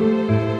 Música